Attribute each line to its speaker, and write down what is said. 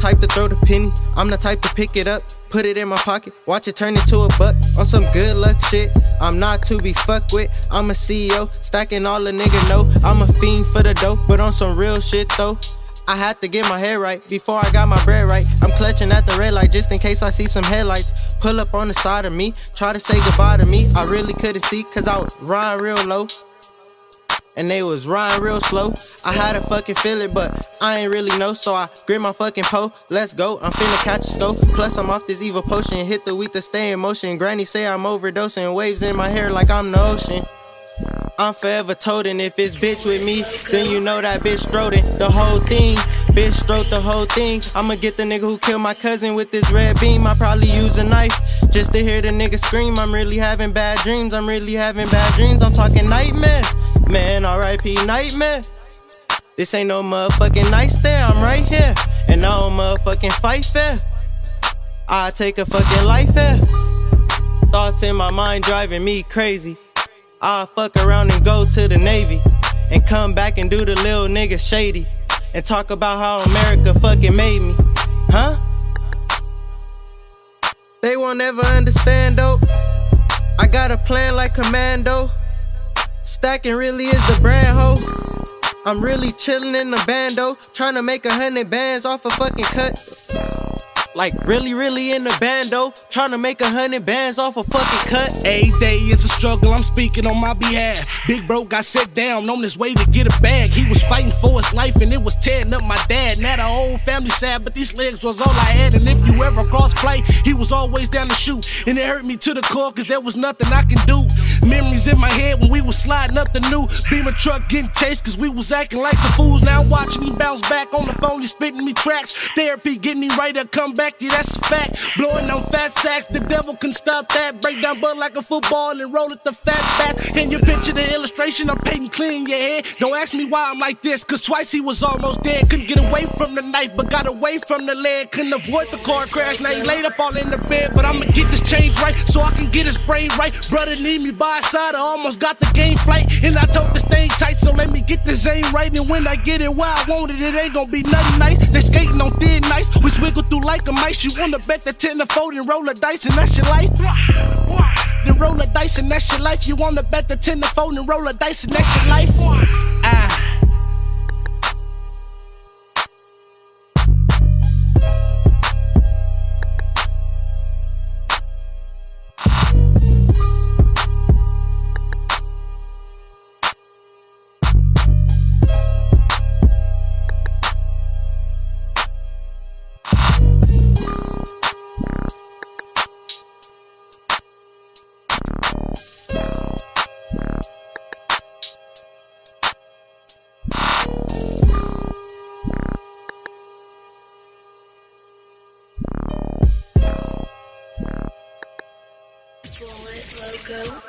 Speaker 1: type to throw the penny. I'm the type to pick it up, put it in my pocket, watch it turn into a buck. On some good luck shit, I'm not to be fucked with. I'm a CEO, stacking all the nigga know. I'm a fiend for the dope, but on some real shit though. I had to get my head right before I got my bread right. I'm clutching at the red light just in case I see some headlights. Pull up on the side of me, try to say goodbye to me. I really couldn't see cause I was riding real low. And they was riding real slow. I had to fucking feel it, but I ain't really know. So I grip my fucking pole. Let's go. I'm finna catch a scope. Plus, I'm off this evil potion. Hit the weed to stay in motion. Granny say I'm overdosing. Waves in my hair like I'm the ocean. I'm forever toting. If it's bitch with me, then you know that bitch it. The whole thing, bitch strode the whole thing. I'ma get the nigga who killed my cousin with this red beam. I probably use a knife just to hear the nigga scream. I'm really having bad dreams. I'm really having bad dreams. I'm talking nightmare. Man, RIP nightmare. This ain't no motherfucking nice there. I'm right here. And I don't motherfucking fight fair. I take a fucking life fair. Thoughts in my mind driving me crazy. I'll fuck around and go to the Navy and come back and do the little nigga shady and talk about how America fucking made me. Huh? They won't ever understand though. I got a plan like commando. Stacking really is the brand ho. I'm really chillin' in the bando, trying to make a hundred bands off a fucking cut. Like really, really in the bando, trying to make a hundred bands off a fucking cut.
Speaker 2: Every day is a struggle, I'm speaking on my behalf. Big bro got set down on his way to get a bag. He was fighting for his life and it was tearing up my dad. Now the whole family sad, but these legs was all I had. And if you ever cross play, he was always down to shoot. And it hurt me to the core, cause there was nothing I can do. Memories in my head when was sliding up the new Beamer truck getting chased, cause we was acting like the fools. Now watching me bounce back on the phone, you spitting me tracks. Therapy getting me right to come back, yeah, that's a fact. Blowing on fat sacks, the devil can stop that. Break down butt like a football and roll it the fat back. Can you picture the illustration? I'm painting clean your head. Don't ask me why I'm like this, cause twice he was almost dead. Couldn't get away from the knife, but got away from the lead. Couldn't avoid the car crash. Now he laid up all in the bed, but I'ma get this change right so I can get his brain right. Brother need me by his side, I almost got the game flight. And I told this thing tight, so let me get this aim right. And when I get it where I want it, it ain't gonna be nothing nice. They skating on thin ice, we swiggle through like a mice. You wanna bet the 10 to fold and roll a dice, and that's your life. Then roll a dice, and that's your life. You wanna bet the 10 to fold and roll a dice, and that's your life. Ah.
Speaker 3: Logo.